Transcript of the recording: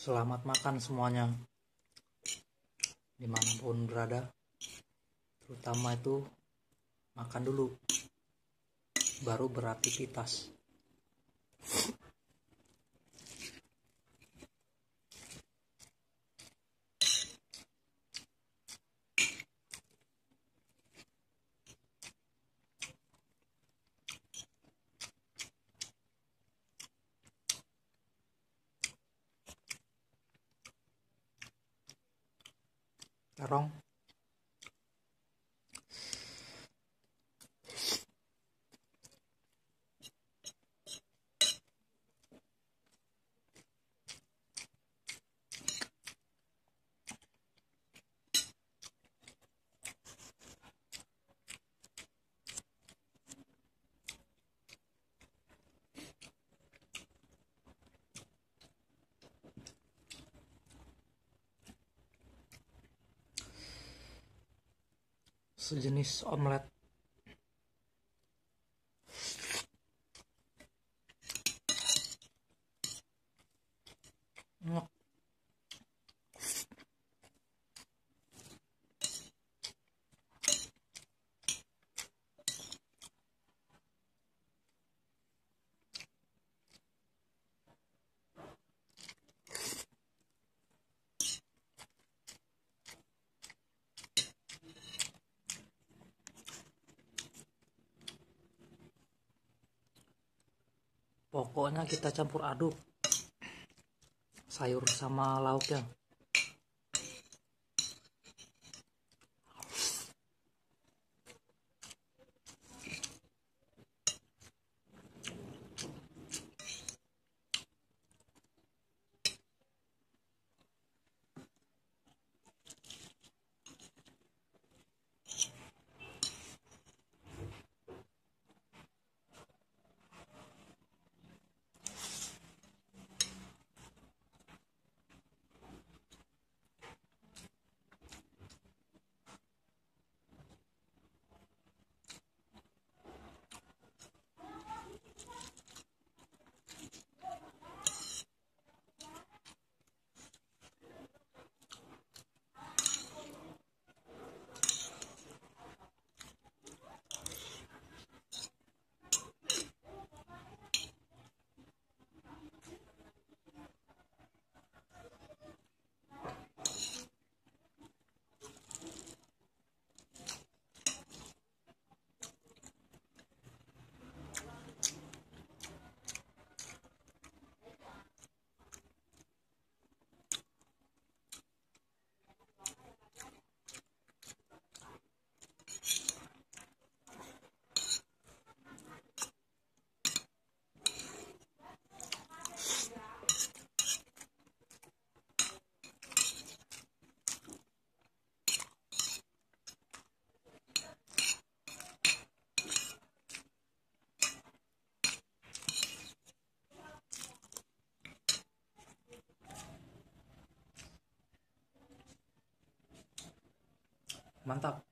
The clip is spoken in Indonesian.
Selamat makan semuanya. Di mana pun berada. Terutama itu makan dulu. Baru beraktivitas wrong. Sejenis omelet pokoknya kita campur aduk. Sayur sama lauknya mantap